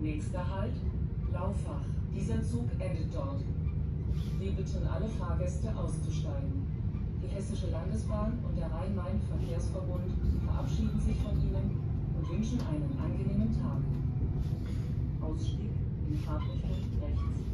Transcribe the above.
Nächster Halt, Laufach. Dieser Zug endet dort. Wir bitten alle Fahrgäste auszusteigen. Die Hessische Landesbahn und der Rhein-Main-Verkehrsverbund verabschieden sich von Ihnen und wünschen einen angenehmen Tag. Ausstieg in Fahrtrichtung rechts.